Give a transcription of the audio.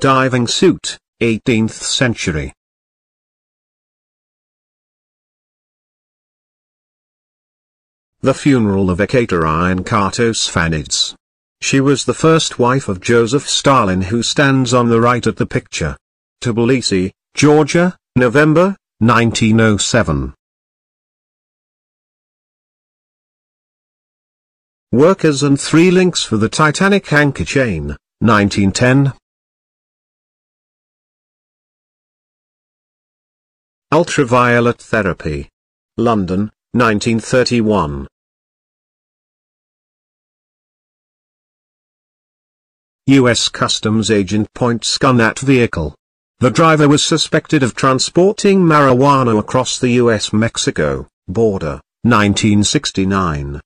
diving suit, 18th century. The funeral of Ekaterine Kato Svanidze. She was the first wife of Joseph Stalin who stands on the right at the picture. Tbilisi, Georgia, November, 1907. Workers and three links for the Titanic anchor chain, 1910. Ultraviolet therapy. London, 1931. U.S. Customs agent points gun at vehicle. The driver was suspected of transporting marijuana across the U.S.-Mexico border, 1969.